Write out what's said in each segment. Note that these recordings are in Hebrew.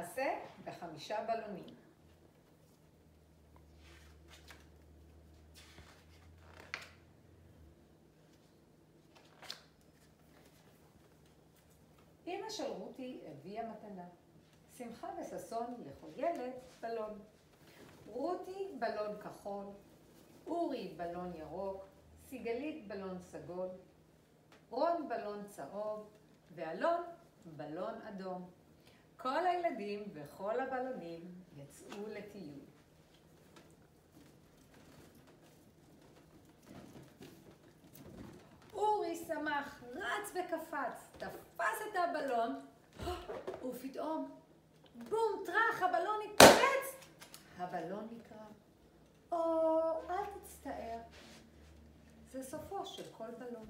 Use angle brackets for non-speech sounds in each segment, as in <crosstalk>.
נעשה בחמישה בלונים. אמא של רותי הביאה מתנה. שמחה וששון לכל ילד בלון. רותי בלון כחול, אורי בלון ירוק, סיגלית בלון סגול, רון בלון צהוב ואלון בלון אדום. כל הילדים וכל הבלונים יצאו לטיול. אורי שמח, רץ וקפץ, תפס את הבלון, <gasps> ופתאום, בום, טראח, הבלון התפוצץ! הבלון נקרע. או, אל תצטער, זה סופו של כל בלון.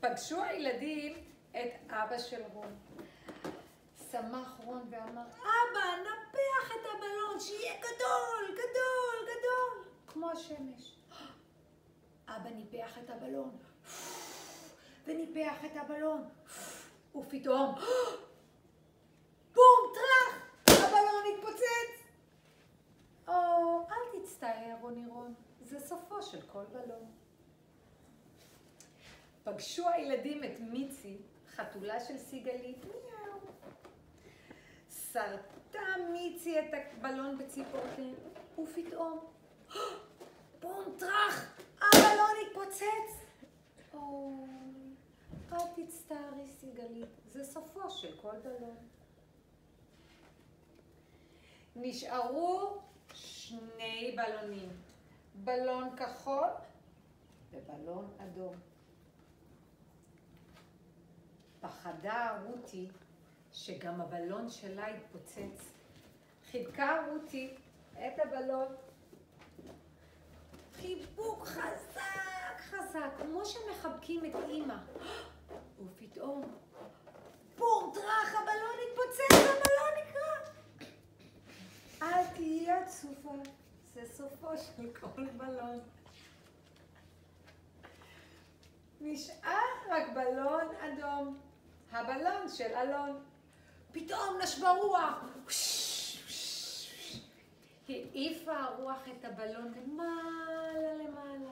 פגשו הילדים את אבא של רון. שמח רון ואמר, אבא, נפח את הבלון, שיהיה גדול, גדול, גדול, כמו השמש. אבא ניפח את הבלון, וניפח את הבלון, ופתאום, בום, טראח, הבלון התפוצץ. או, אל תצטער, רוני רון, זה סופו של כל בלון. פגשו הילדים את מיצי, חתולה של סיגלית, מיהו. סרטה מיצי את הבלון בציפורתן, ופתאום, בום טראח, הבלון התפוצץ. אוי, אל תצטערי סיגלית, זה סופו של כל בלון. נשארו שני בלונים, בלון כחול ובלון אדום. פחדה רותי שגם הבלון שלה יתפוצץ. חיבקה רותי את הבלון. חיבוק חזק חזק, כמו שמחבקים את אימא. ופתאום, בום, טראח, הבלון התפוצץ, הבלון נקרע. אל תהיי עצובה, זה סופו של כל בלון. נשאר רק בלון אדום. הבלון של אלון. פתאום נשבה רוח. העיפה הרוח את הבלון למעלה למעלה.